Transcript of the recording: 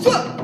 算。